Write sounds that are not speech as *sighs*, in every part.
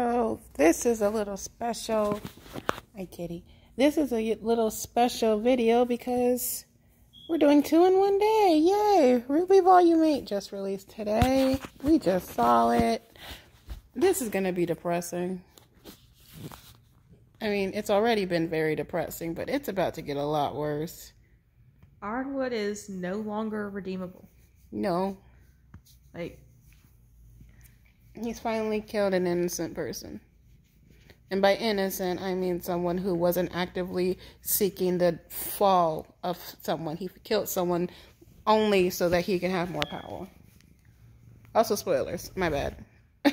So this is a little special. Hi, kitty. This is a little special video because we're doing two in one day. Yay! RWBY Volume 8 just released today. We just saw it. This is going to be depressing. I mean, it's already been very depressing, but it's about to get a lot worse. Ironwood is no longer redeemable. No. Like, He's finally killed an innocent person. And by innocent, I mean someone who wasn't actively seeking the fall of someone. He killed someone only so that he can have more power. Also, spoilers. My bad. *laughs*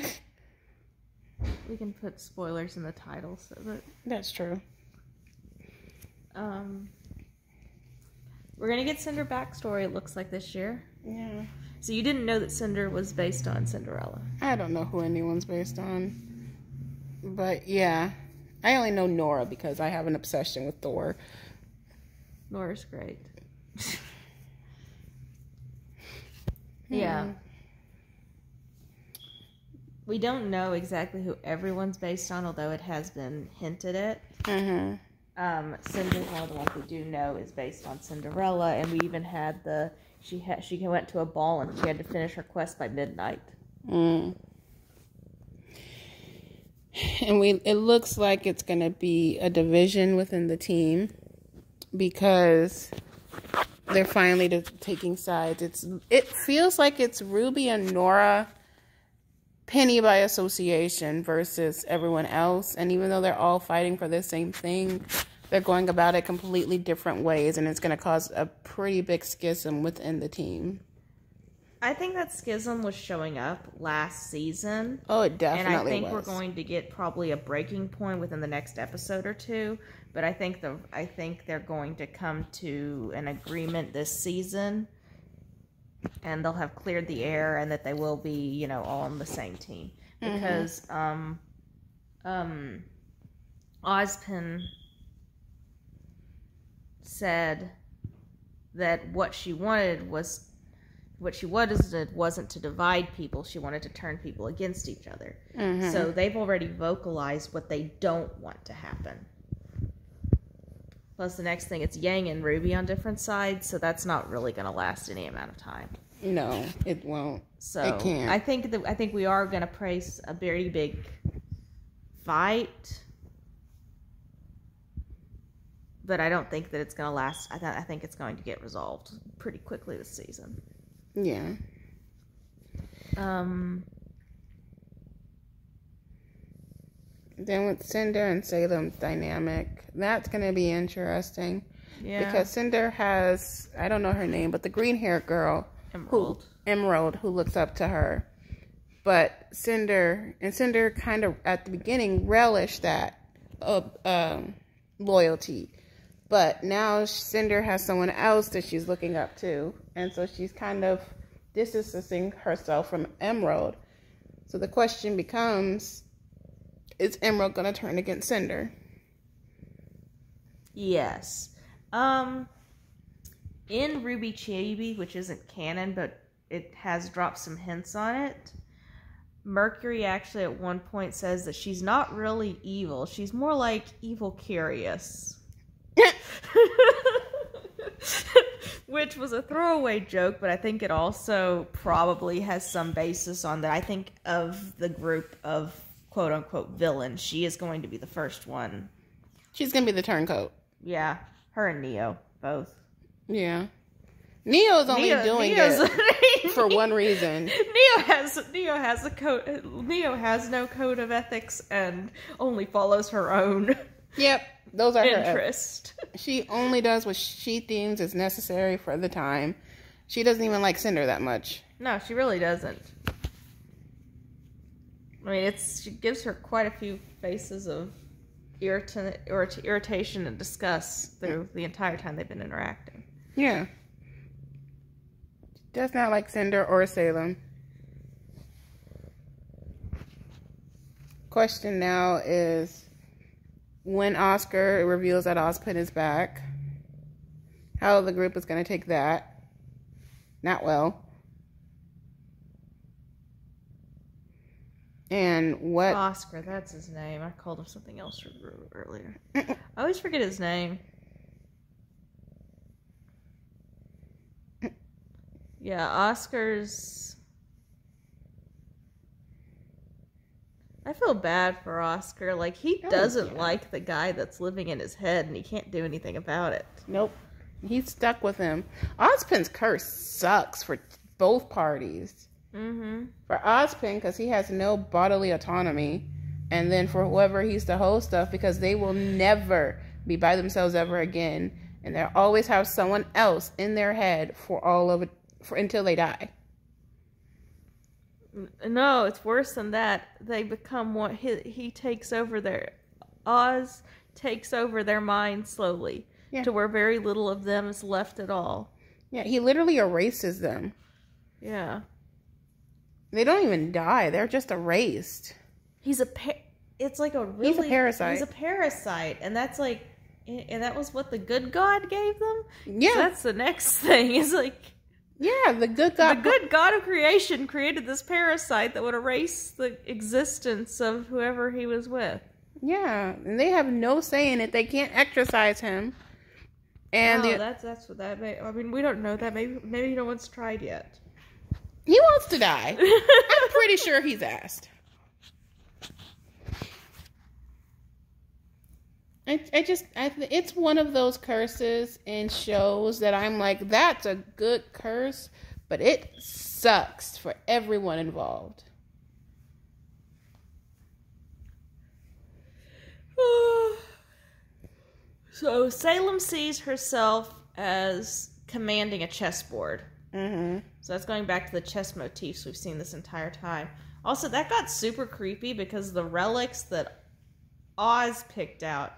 we can put spoilers in the title so that. That's true. Um, we're gonna get Cinder backstory. It looks like this year. Yeah. So you didn't know that Cinder was based on Cinderella? I don't know who anyone's based on. But yeah. I only know Nora because I have an obsession with Thor. Nora's great. *laughs* yeah. Hmm. We don't know exactly who everyone's based on, although it has been hinted at. Mm-hmm. Um, Cinderella, the one we do know, is based on Cinderella, and we even had the she had she went to a ball and she had to finish her quest by midnight. Mm. And we it looks like it's going to be a division within the team because they're finally taking sides. It's it feels like it's Ruby and Nora Penny by association versus everyone else and even though they're all fighting for the same thing, they're going about it completely different ways, and it's going to cause a pretty big schism within the team. I think that schism was showing up last season. Oh, it definitely And I think was. we're going to get probably a breaking point within the next episode or two. But I think the I think they're going to come to an agreement this season, and they'll have cleared the air, and that they will be you know all on the same team mm-hmm. because mm-hmm. um um Ozpin said that what she wanted was what she wanted wasn't to divide people she wanted to turn people against each other. Mm-hmm. so they've already vocalized what they don't want to happen. Plus the next thing it's yang and ruby on different sides so that's not really going to last any amount of time. No it won't. So it can't. i think that i think we are going to praise a very big fight but I don't think that it's going to last. I, th- I think it's going to get resolved pretty quickly this season. Yeah. Um. Then with Cinder and Salem's dynamic, that's going to be interesting. Yeah. Because Cinder has, I don't know her name, but the green haired girl. Emerald. Who, Emerald, who looks up to her. But Cinder, and Cinder kind of at the beginning relished that uh, um, loyalty but now Cinder has someone else that she's looking up to. And so she's kind of distancing herself from Emerald. So the question becomes is Emerald going to turn against Cinder? Yes. Um in RWBY Chibi, which isn't canon, but it has dropped some hints on it. Mercury actually at one point says that she's not really evil. She's more like evil curious. Which was a throwaway joke, but I think it also probably has some basis on that. I think of the group of quote unquote villains, she is going to be the first one. She's going to be the turncoat. Yeah, her and Neo both. Yeah. Neo's only Neo, doing Neo's, it *laughs* for one reason. Neo has Neo has a code. Neo has no code of ethics and only follows her own. Yep. Those are interest. Her, *laughs* she only does what she deems is necessary for the time. She doesn't even like Cinder that much. No, she really doesn't. I mean, it's she gives her quite a few faces of irritant, irritation and disgust through the entire time they've been interacting. Yeah. Does not like Cinder or Salem. Question now is when Oscar reveals that Ozpin is back, how the group is going to take that. Not well. And what Oscar, that's his name. I called him something else earlier. I always forget his name. Yeah, Oscar's. I feel bad for Oscar. Like, he Oh, doesn't yeah. like the guy that's living in his head, and he can't do anything about it. Nope. He's stuck with him. Ozpin's curse sucks for both parties. Mm-hmm. For Ozpin, because he has no bodily autonomy. And then for whoever he's the host of, because they will never be by themselves ever again. And they'll always have someone else in their head for all of it, for, until they die. No, it's worse than that. They become what he, he takes over their Oz takes over their mind slowly Yeah. to where very little of them is left at all. Yeah, he literally erases them. Yeah, They don't even die. They're just erased. he's a pa- it's like a really He's a parasite. He's a parasite, and that's like, and that was what the good God gave them. Yeah. So that's the next *laughs* thing. Is like Yeah, the good the God. good God of creation created this parasite that would erase the existence of whoever he was with. Yeah, and they have no say in it. They can't exercise him. And oh, the, that's that's what that. May, I mean, we don't know that. Maybe maybe no one's tried yet. he wants to die. *laughs* I'm pretty sure he's asked. I, I just, I, th- it's one of those curses in shows that I'm like, that's a good curse, but it sucks for everyone involved. *sighs* so Salem sees herself as commanding a chessboard. Mm-hmm. So that's going back to the chess motifs we've seen this entire time. Also, that got super creepy because the relics that Oz picked out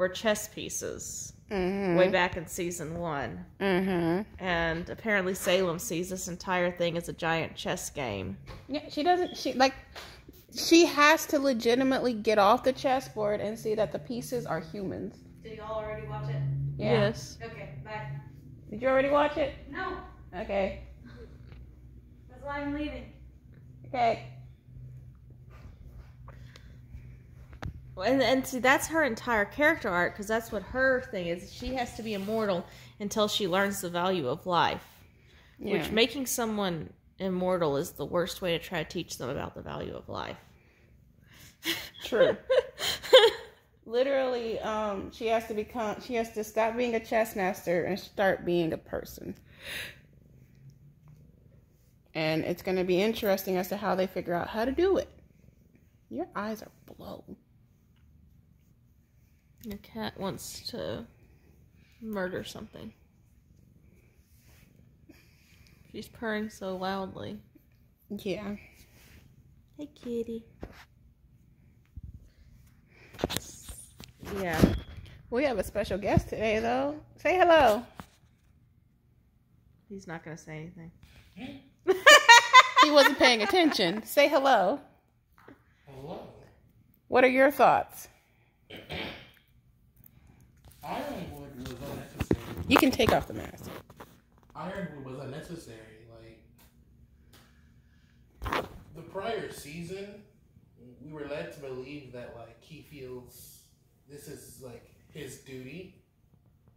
were chess pieces Mm-hmm. way back in season one. Mm-hmm. And apparently, Salem sees this entire thing as a giant chess game. Yeah, she doesn't. She like, she has to legitimately get off the chessboard and see that the pieces are humans. Did y'all already watch it? Yeah. Yes. Okay, bye. Did you already watch it? No, Okay. that's why I'm leaving. Okay. And, and see, that's her entire character arc because that's what her thing is. She has to be immortal until she learns the value of life. Yeah. Which making someone immortal is the worst way to try to teach them about the value of life. True. *laughs* Literally, um, she has to become. She has to stop being a chess master and start being a person. And it's going to be interesting as to how they figure out how to do it. Your eyes are blown. Your cat wants to murder something. She's purring so loudly. Yeah. Hey, kitty. Yeah. We have a special guest today, though. Say hello. He's not going to say anything. He wasn't paying attention. Say hello. Hello. What are your thoughts? *clears throat* Ironwood was unnecessary. You can take off the mask. Ironwood was unnecessary. Like the prior season, we were led to believe that like he feels this is like his duty.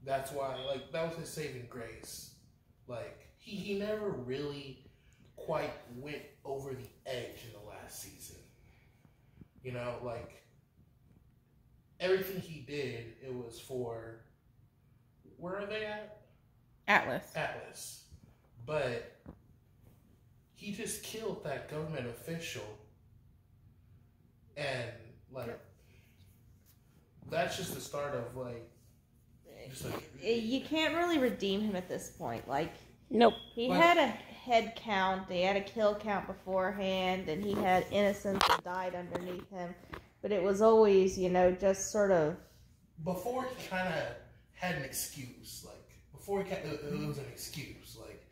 That's why like that was his saving grace. Like he he never really quite went over the edge in the last season. You know, like everything he did, it was for where are they at? Atlas. Atlas. But he just killed that government official. And like that's just the start of like like You can't really redeem him at this point. Like, Nope. He But- had a head count, he had a kill count beforehand, and he had innocents that died underneath him. But it was always, you know, just sort of. before he kinda had an excuse, like before he ca- it, it was an excuse, like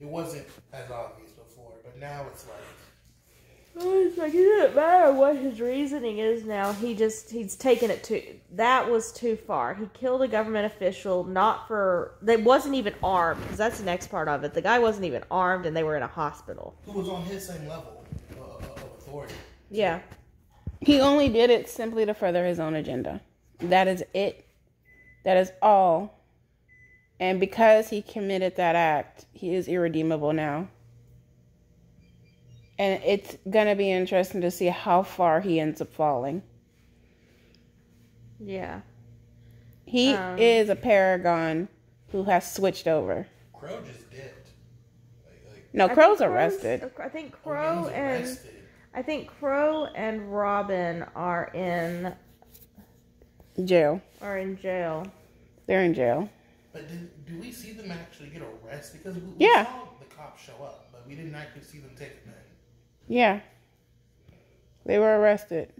it wasn't as obvious before, but now it's like It's like it doesn't matter what his reasoning is now. He just he's taken it too. That was too far. He killed a government official not for they wasn't even armed because that's the next part of it. The guy wasn't even armed and they were in a hospital. who was on his same level uh, of authority. Yeah. He only did it simply to further his own agenda. That is it. That is all. And because he committed that act, he is irredeemable now. And it's going to be interesting to see how far he ends up falling. Yeah. He Um, is a paragon who has switched over. Crow just dipped. Like, like No, I think Crow's arrested. I think oh, Crow he's and. I think Crow and Robin are in Jail. are in jail. They're in jail. But did, do we see them actually get arrested? Because we, we Yeah. saw the cops show up, but we didn't actually see them take them in. Yeah. They were arrested.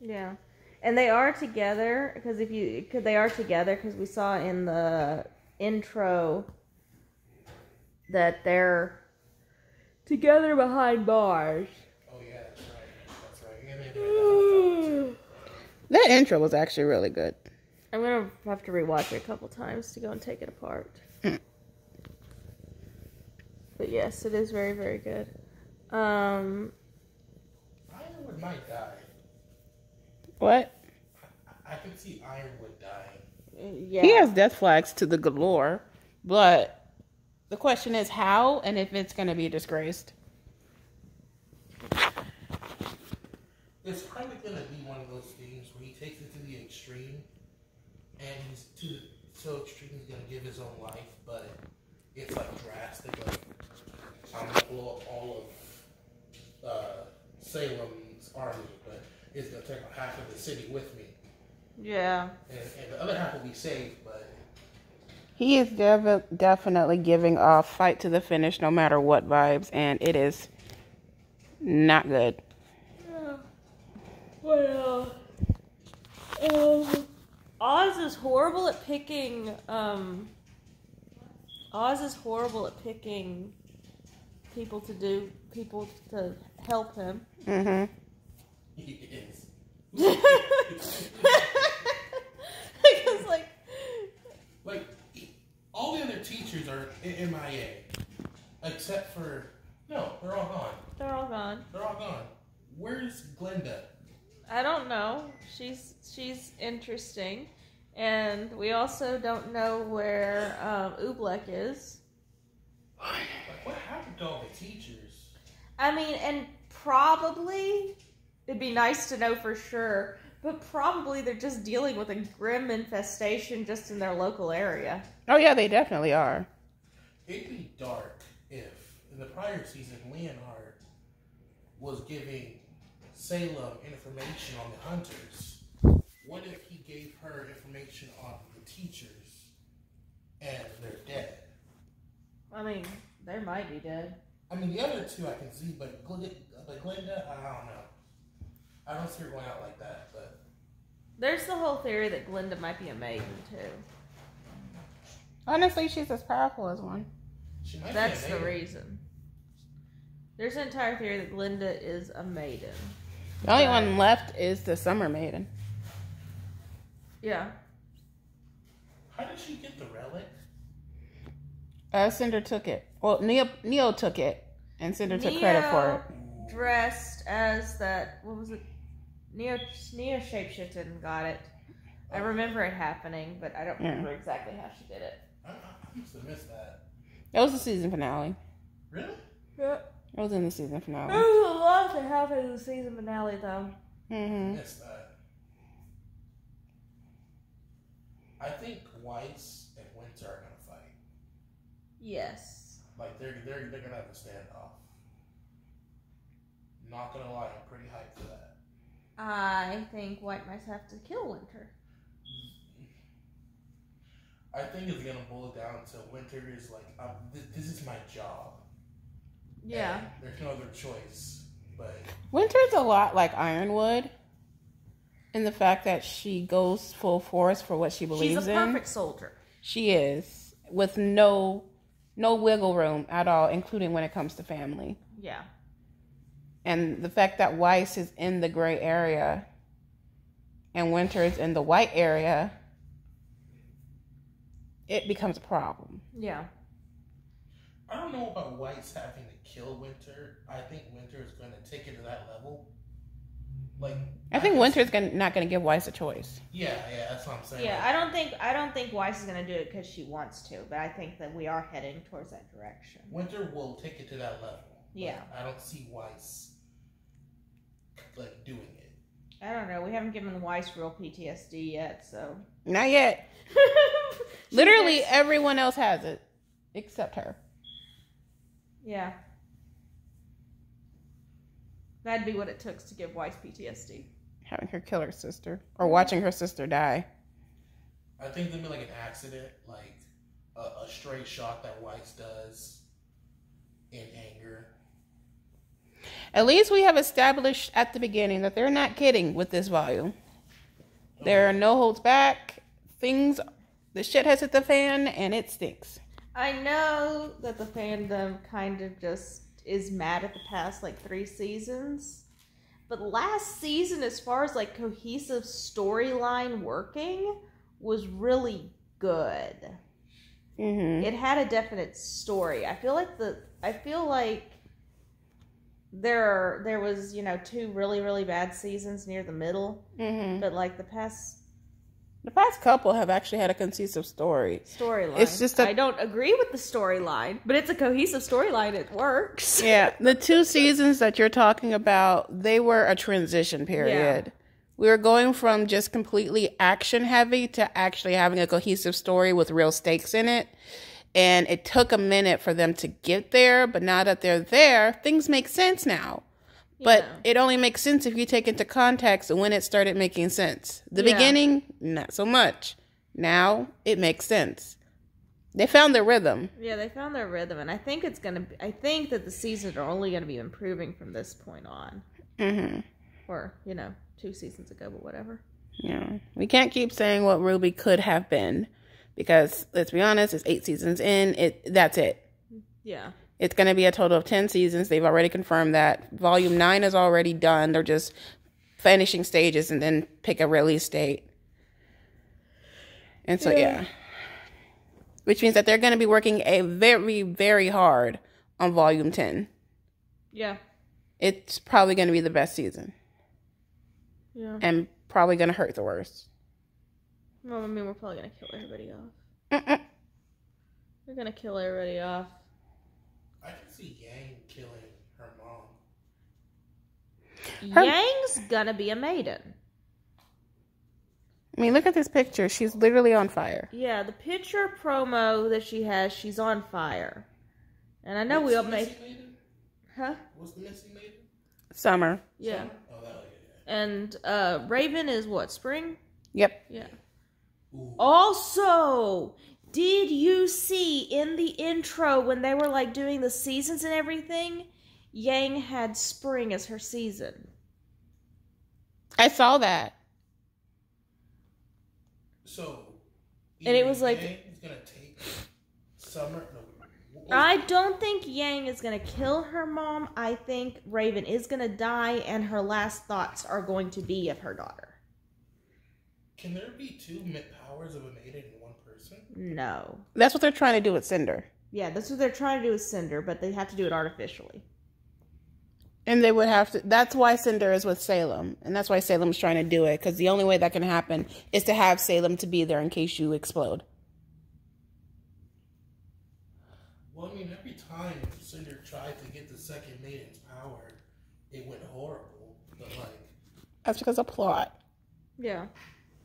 Yeah. And they are together because if you cause they are together because we saw in the intro that they're together behind bars. Oh yeah, that's right. That's right. And then, That intro was actually really good. I'm gonna have to rewatch it a couple times to go and take it apart. Hmm. but yes, it is very very good. Um, Ironwood might die. What? I, I can see Ironwood dying. yeah, He has death flags to the galore, but the question is how and if it's going to be disgraced. It's probably gonna be one of those things where he takes it to the extreme, and he's too so extreme he's gonna give his own life, but it's like drastic. Like I'm gonna blow up all of uh, Salem's army, but it's gonna take half of the city with me, yeah, and, and the other half will be safe. But He is dev- definitely giving off fight to the finish no matter what vibes, and it is not good. Yeah. Well, um, Oz is horrible at picking. Um, Oz is horrible at picking people to do people to help him. hmm he is. *laughs* because like, Like all the other teachers are MIA, except for no, they're all gone. they're all gone. They're all gone. Where's Glynda? I don't know. She's she's interesting, and we also don't know where um, Oobleck is. Like, what happened to all the teachers? I mean, and probably it'd be nice to know for sure, but probably they're just dealing with a Grimm infestation just in their local area. Oh, yeah, they definitely are. It'd be dark if, in the prior season, Lionheart was giving Salem information on the hunters. What if he gave her information on the teachers and they're dead? I mean, they might be dead. I mean, the other two I can see, but Glynda, but Glynda I don't know. I don't see her going out like that, but There's the whole theory that Glynda might be a maiden too. Honestly, she's as powerful as one. she might That's be the a maiden. reason. There's an entire theory that Glynda is a maiden. The only Right. one left is the Summer Maiden. Yeah. How did she get the relic? Uh, Cinder took it. Well, Neo, Neo took it, and Cinder took credit for it. Dressed as that. What was it? Neo Neo shapeshifted and got it. I remember it happening, but I don't Yeah. remember exactly how she did it. I, I I must have missed that. That was the season finale. Really? Yeah. It was in the season There finale. was a lot that happened in the season finale, though. hmm Missed that. I think Weiss and Winter are gonna fight. Yes. Like they're they're they're gonna have a standoff. Not gonna lie, I'm pretty hyped for that. I think White Mice have to kill Winter. I think it's gonna boil down to Winter is like, um, this, this is my job. Yeah. And there's no other choice. But Winter's a lot like Ironwood in the fact that she goes full force for what she believes She's a in. perfect soldier. She is with no no wiggle room at all, including when it comes to family. Yeah. And the fact that Weiss is in the gray area and Winter is in the white area, it becomes a problem. Yeah. I don't know about Weiss having to kill Winter. I think Winter is gonna take it to that level. Like I think guess- Winter's gonna, not going to give Weiss a choice. Yeah, yeah, that's what I'm saying. Yeah, I don't think I don't think Weiss is gonna do it because she wants to, but I think that we are heading towards that direction. Winter will take it to that level. Yeah. I don't see Weiss like doing it. I don't know. We haven't given Weiss real PTSD yet, so Not yet. *laughs* Literally, everyone else has it except her. yeah. That'd be what it took to give Weiss PTSD. Having her kill her sister or watching her sister die. I think there'd be like an accident, like a, a straight shot that Weiss does in anger. At least we have established at the beginning that they're not kidding with this volume. There are no holds back. Things, the shit has hit the fan and it stinks. I know that the fandom kind of just is mad at the past like three seasons. But last season, as far as like cohesive storyline working, was really good. Mm-hmm. It had a definite story. I feel like the I feel like there there was, you know, two really, really bad seasons near the middle. Mm-hmm. But like the past The past couple have actually had a cohesive story. storyline. It's just I don't agree with the storyline, but it's a cohesive storyline. It works. Yeah, the two seasons that you're talking about, they were a transition period. We were going from just completely action heavy to actually having a cohesive story with real stakes in it. And it took a minute for them to get there, but now that they're there, things make sense now. But Yeah. it only makes sense if you take into context when it started making sense. The Yeah. beginning, not so much. Now it makes sense. They found their rhythm. Yeah, they found their rhythm, and I think it's gonna. Be, I think that the seasons are only gonna be improving from this point on, hmm or you know, two seasons ago, but whatever. Yeah. We can't keep saying what RWBY could have been because let's be honest, it's eight seasons in. It that's it. Yeah, It's going to be a total of 10 seasons. They've already confirmed that. Volume 9 is already done. They're just finishing stages and then pick a release date. And so, yeah. Which means that they're going to be working a very, very hard on Volume 10. yeah, It's probably going to be the best season yeah. and probably going to hurt the worst. Well, I mean, we're probably gonna kill everybody off. Mm-mm. We're gonna kill everybody off. I can see Yang killing her mom. Her- Yang's gonna be a maiden. I mean, look at this picture. She's literally on fire. Yeah, the picture promo that she has, she's on fire. And I know we all What's the made, missing maiden? huh? What's the missing maiden? Summer. Yeah. Oh, that And uh Raven is what? Spring? Yep. Yeah. Ooh. Also, did you see in the intro when they were like doing the seasons and everything? Yang had spring as her season. I saw that. So. And it was like- Yang is gonna take summer. No. I don't think Yang is gonna kill her mom. I think Raven is gonna die, and her last thoughts are going to be of her daughter. Can there be two mi- powers of a maiden in one person? No. That's what they're trying to do with Cinder. Yeah, that's what they're trying to do with Cinder, but they have to do it artificially. And they would have to. That's why Cinder is with Salem, and that's why Salem's trying to do it. Because the only way that can happen is to have Salem to be there in case you explode. Well, I mean, every time Cinder tried to get the second maiden's power, it went horrible. But like, That's because of plot. Yeah.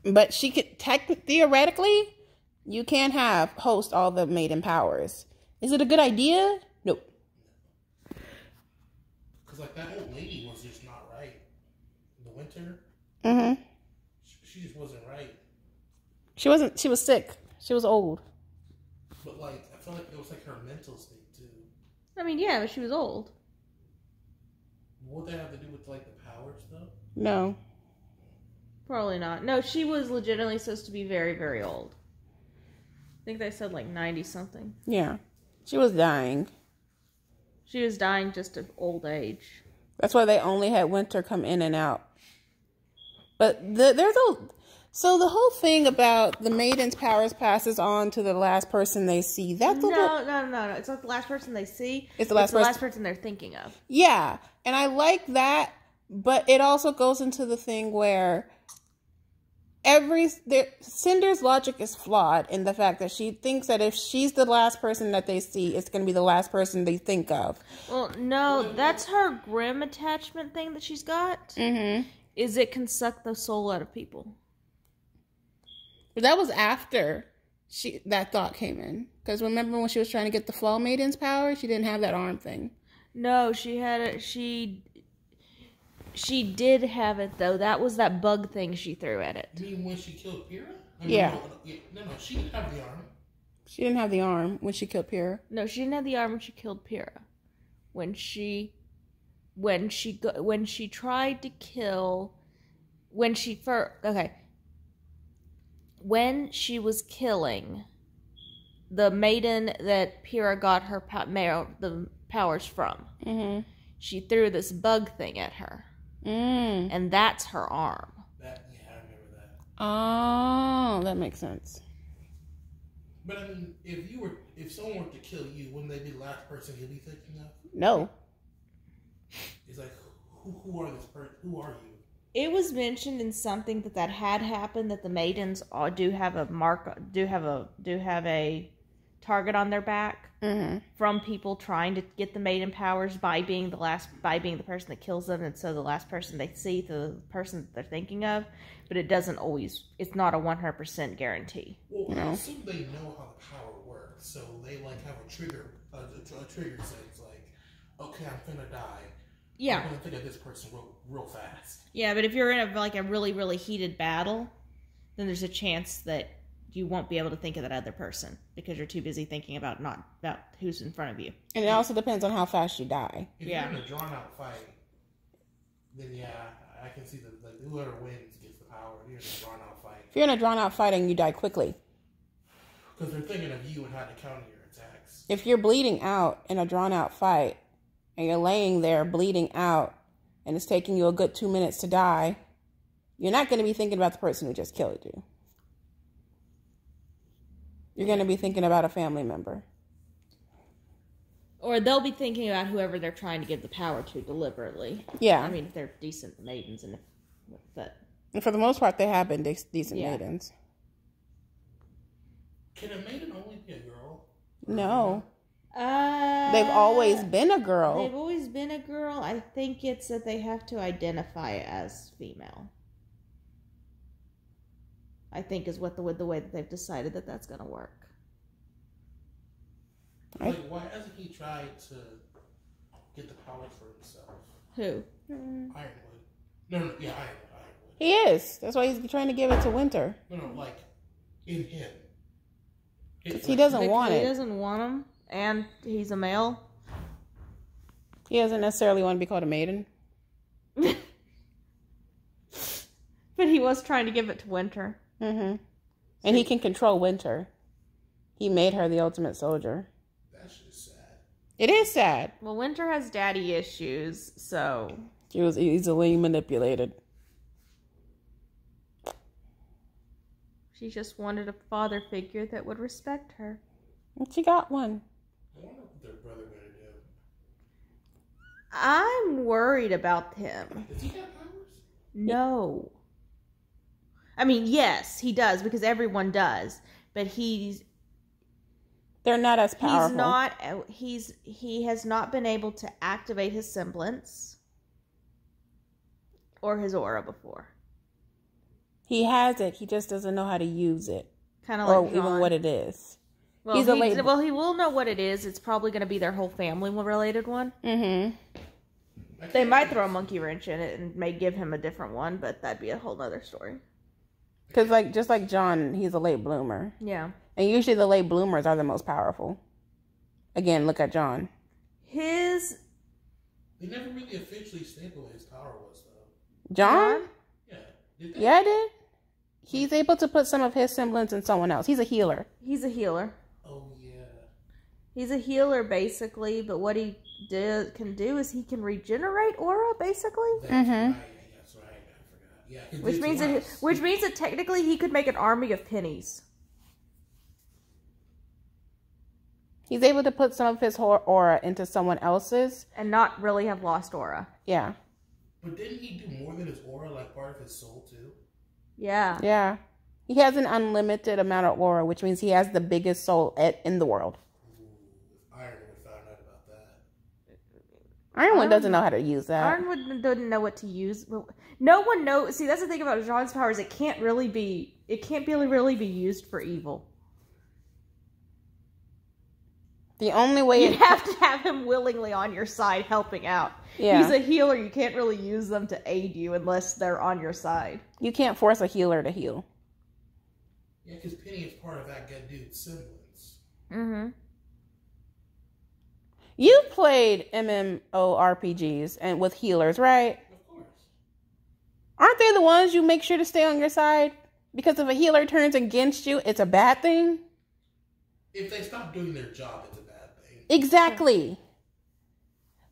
But she could tech theoretically, you can't have host all the maiden powers. Is it a good idea? Nope. cause like that old lady was just not right. The winter, Mm-hmm. she, she just wasn't right. She wasn't. She was sick. She was old. But like, I feel like it was like her mental state too. I mean, yeah, but she was old. What would that have to do with like the powers though? No. Probably not. No, she was legitimately supposed to be very, very old. Think they said like 90 something. Yeah. She was dying. She was dying just of old age. That's why they only had Winter come in and out. But the, there's a so the whole thing about the maiden's powers passes on to the last person they see. That's No, little, no, no, no. It's not the last person they see. It's the last person- person they're thinking of. yeah, and I like that. but it also goes into the thing where every there, Cinder's logic is flawed in the fact that she thinks that if she's the last person that they see, it's going to be the last person they think of. Well, no, that's her Grimm attachment thing that she's got. Mm-hmm. Is it can suck the soul out of people. But that was after she that thought came in. Because remember when she was trying to get the Fall Maiden's power, she didn't have that arm thing. No, she had it. She she did have it though. That was that bug thing she threw at it. You mean when she killed Pyrrha? I mean, Yeah. No, no, yeah, no, no, she didn't have the arm. She didn't have the arm when she killed Pyrrha. No, she didn't have the arm when she killed Pyrrha. When she, when she go, when she tried to kill, when she first okay. When she was killing the maiden that Pyrrha got her po- ma- the powers from, Mm-hmm. she threw this bug thing at her, Mm. and that's her arm. That yeah, I remember that. Oh, that makes sense. But I mean, if you were, if someone were to kill you, wouldn't they be the last person you'd be thinking of? No. It's like, who, who are this person? Who are you? It was mentioned in something that that had happened that the maidens all do have a mark, do have a do have a target on their back Mm-hmm. from people trying to get the maiden powers by being the last by being the person that kills them, and so the last person they see the person that they're thinking of. But it doesn't always. It's not a one hundred percent guarantee. Well, I assume they know how the power works, so they like have a trigger, a, a, a trigger sense, like, okay, I'm gonna die. yeah I'm gonna think of this person real, real fast. Yeah, but if you're in a like a really really heated battle, then there's a chance that you won't be able to think of that other person because you're too busy thinking about not about who's in front of you. And it also depends on how fast you die. If Yeah. you're in a drawn out fight, then yeah, I can see that like whoever wins gets the power. If you're in a drawn out fight, If you're in a drawn out fight and you die quickly, because they're thinking of you and how to counter your attacks. if you're bleeding out in a drawn out fight and you're laying there bleeding out and it's taking you a good two minutes to die, you're not going to be thinking about the person who just killed you. You're going to be thinking about a family member. Or they'll be thinking about whoever they're trying to give the power to deliberately. Yeah. I mean, if they're decent maidens and if but And for the most part, they have been de- decent Yeah. maidens. Can a maiden only be a girl? No. uh, They've always been a girl. They've always been a girl. I think it's that they have to identify as female. I think is what the with the way that they've decided that that's going to work. Right. Like, why hasn't he tried to get the power for himself? Who? Mm. Ironwood. No, no, yeah, Ironwood. Ironwood. He is. That's why he's trying to give it to Winter. No, no, like in him. It's He doesn't Because want he it. doesn't want him, and he's a male. He doesn't necessarily want to be called a maiden. *laughs* But he was trying to give it to Winter. Mm-hmm. And he can control Winter. He made her the ultimate soldier. That's just sad. It is sad. Well, Winter has daddy issues, so She was easily manipulated. she just wanted a father figure that would respect her. And she got one. I wonder what their brother gonna I'm worried about him. do. Does he have powers? No. I mean, yes, he does because everyone does, but he's They're not as powerful. he's not he's he has not been able to activate his semblance or his aura before. He has it. He just doesn't know how to use it Kind of or like even what it is. well, he's a he- well, he will know what it is. It's probably going to be their whole family related one. Mm-hmm. They might throw a monkey wrench in it and may give him a different one, but that'd be a whole other story. Because like just like Jaune, he's a late bloomer, Yeah. and usually the late bloomers are the most powerful. Again, look at Jaune. His They never really officially stated what his power was, though. Jaune? Yeah. Did they? Yeah, I did. He's able to put some of his semblance in someone else. He's a healer. he's a healer. Oh yeah. He's a healer basically, but what he do, can do is he can regenerate aura basically, That's Mhm. right. I forgot. Yeah. which did means that which means that technically he could make an army of pennies. He's able to put some of his aura into someone else's. and not really have lost aura. Yeah. But didn't he do more than his aura, like part of his soul too? Yeah. Yeah. He has an unlimited amount of aura, which means he has the biggest soul at, in the world. Ooh, if Ironwood found out about that. Ironwood doesn't know how to use that. Ironwood doesn't know what to use. No one knows. See, that's the thing about Jaune's powers. It can't really be. It can't really really be used for evil. The only way You have to have him willingly on your side helping out. Yeah. He's a healer. You can't really use them to aid you unless they're on your side. you can't force a healer to heal. Yeah, because Penny is part of that good dude's semblance. Mm-hmm. You played MMORPGs and with healers, right? Of course. Aren't they the ones you make sure to stay on your side? Because if a healer turns against you, it's a bad thing. If they stop doing their job, it's a bad thing. Exactly.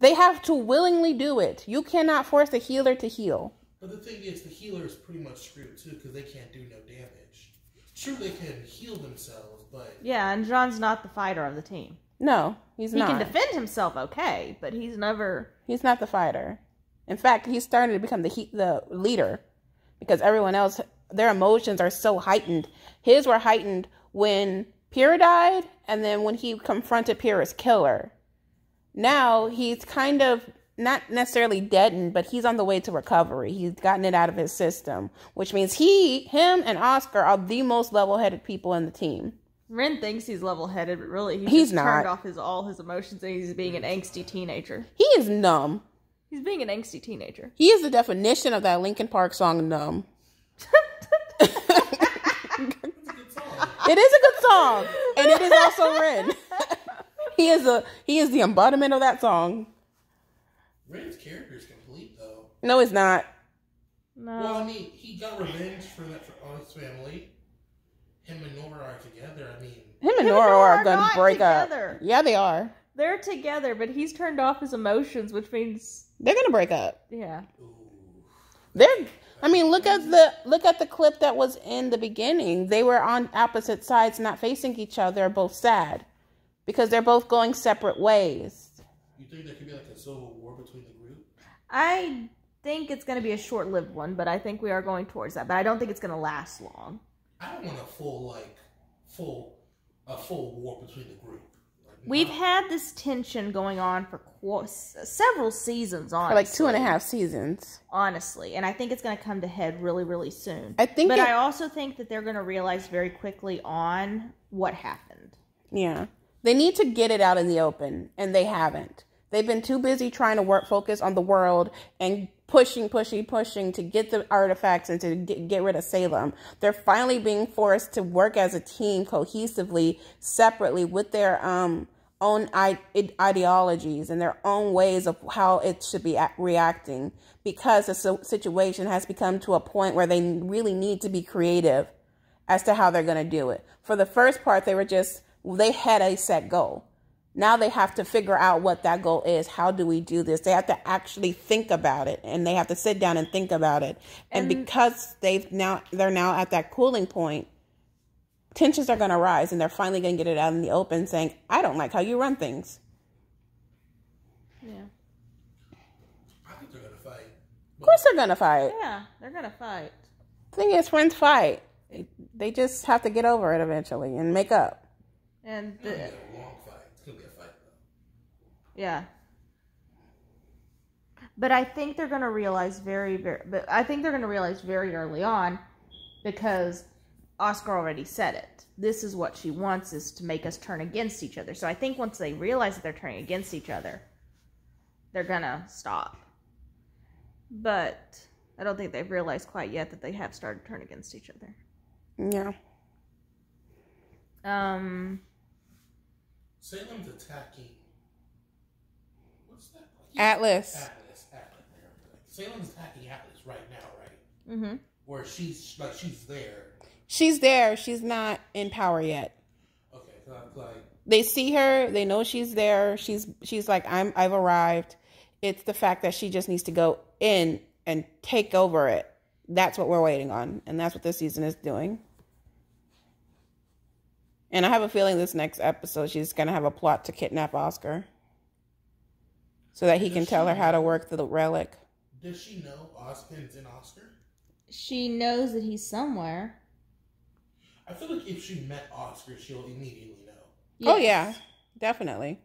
They have to willingly do it. You cannot force a healer to heal. But the thing is, the healer is pretty much screwed too because they can't do no damage. True, they can heal themselves, but Yeah, and Jaune's not the fighter of the team. No, he's He not. He can defend himself okay, but he's never. He's not the fighter. In fact, he's starting to become the he- the leader because everyone else their emotions are so heightened. His were heightened when Pyrrha died and then when he confronted Pyrrha's killer. Now he's kind of not necessarily deadened, but he's on the way to recovery. He's gotten it out of his system, which means he, him, and Oscar are the most level-headed people in the team. Ren thinks he's level-headed, but really he's, He's just turned off his all his emotions and he's being an angsty teenager. He is numb. He's being an angsty teenager. He is the definition of that Linkin Park song "Numb." it's a good song. It is a good song, and it is also Ren. *laughs* he is a he is the embodiment of that song. Ren's character is complete though. No, it's not. No. Well, I mean, he got revenge for that for, on his family. Him and Nora are together. I mean, Him and Him Nora Nora are are gonna break together. up. Yeah, they are. They're together, but he's turned off his emotions, which means They're gonna break up. yeah. They're. I mean, look at the look at the clip that was in the beginning. They were on opposite sides, not facing each other, both sad because they're both going separate ways. you think there could be like a civil war between the group? I think it's going to be a short-lived one, but I think we are going towards that. But I don't think it's going to last long. I don't want a full like full a full war between the group. Like, We've not- had this tension going on for qu- several seasons, honestly. For like two and a half seasons. honestly, and I think it's going to come to head really, really soon. I think but it- I also think that they're going to realize very quickly on what happened. Yeah. They need to get it out in the open, and they haven't. They've been too busy trying to work focus on the world and pushing, pushing, pushing to get the artifacts and to get, get rid of Salem. They're finally being forced to work as a team cohesively, separately with their um own ideologies and their own ways of how it should be act- reacting because the si- situation has become to a point where they really need to be creative as to how they're going to do it. For the first part, they were just, they had a set goal. Now they have to figure out what that goal is. How do we do this? They have to actually think about it and they have to sit down and think about it. And, because they've now, they're now at that cooling point, tensions are going to rise and they're finally going to get it out in the open saying, I don't like how you run things. Yeah. I think they're gonna fight. Of course they're going to fight. Yeah, they're going to fight. thing is, friends fight. They just have to get over it eventually and make up. And It's gonna the, be a long fight. It's gonna be a fight though. Yeah. But I think they're going to realize very, very, but I think they're going to realize very early on because Oscar already said it. This is what she wants is to make us turn against each other. So I think once they realize that they're turning against each other, they're going to stop. But I don't think they've realized quite yet that they have started to turn against each other. Yeah. Um, Salem's attacking. Atlas. Atlas. Atlas. Salem's attacking Atlas right now, right? mm-hmm. Where she's like she's there. She's there. She's not in power yet. Okay, I'm like they see her they know she's there she's she's like i'm i've arrived it's the fact that she just needs to go in and take over it that's what we're waiting on and that's what this season is doing and i have a feeling this next episode she's going to have a plot to kidnap oscar so that he can tell her how to work the relic does she know Ozpin's in Oscar? She knows that he's somewhere. I feel like if she met Oscar, she'll immediately know. Oh yeah, definitely.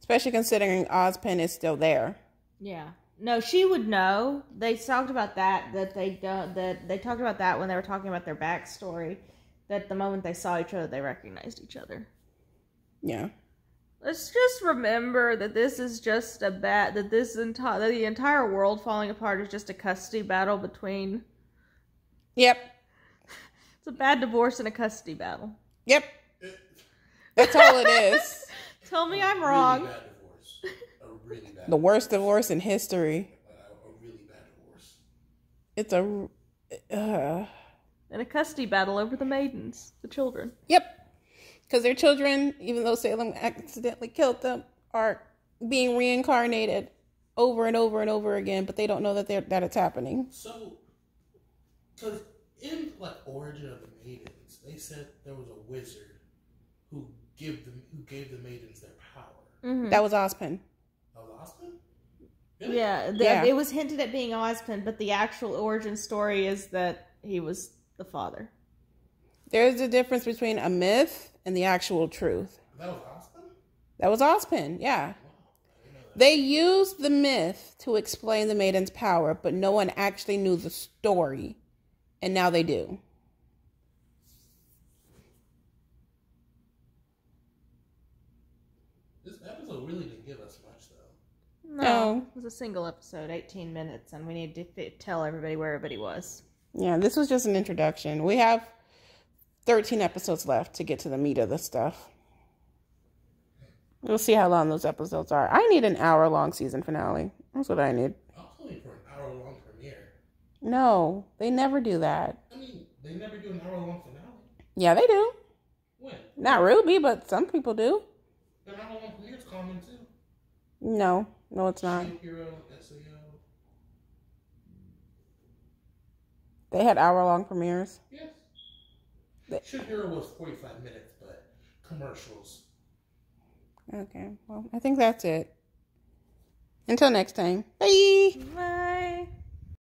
Especially considering Ozpin is still there. Yeah. No, she would know. They talked about that. That they don't. That they talked about that when they were talking about their backstory. That the moment they saw each other, they recognized each other. Yeah. Let's just remember that this is just a bat. That this entire that the entire world falling apart is just a custody battle between. Yep. *laughs* It's a bad divorce and a custody battle. Yep. That's all it is. *laughs* Tell me I'm Really wrong. bad really bad. The worst divorce in history. A, a really bad divorce. It's a. Uh, And a custody battle over the maidens, the children. yep. Because their children, even though Salem accidentally killed them, are being reincarnated over and over and over again, but they don't know that they're that it's happening. So, because in like Origin of the Maidens, they said there was a wizard who give them who gave the maidens their power. Mm-hmm. That was Ozpin. That was Ozma. Really? Yeah, the, Yeah. it was hinted at being Ozpin, but the actual origin story is that he was the father. There's a difference between a myth and the actual truth. That was Ozma. That was Ozpin, yeah. They used the myth to explain the maiden's power, but no one actually knew the story. And now they do. This episode really didn't give us much though. No, No. it was a single episode, 18 minutes, and we need to fi- tell everybody where everybody was. Yeah, this was just an introduction. We have 13 episodes left to get to the meat of the stuff. We'll see how long those episodes are. I need an hour long season finale. That's what I need. Oh, I was hoping for an hour long premiere. No, they never do that. I mean, they never do an hour long finale. Yeah, they do. When? Not RWBY, but some people do. An hour long premiere is common too. No, no, it's not. Hero. They had hour long premieres. Yes. The- Shield Hero was 45 minutes, but commercials. Okay, well, I think that's it. Until next time. Bye. Bye.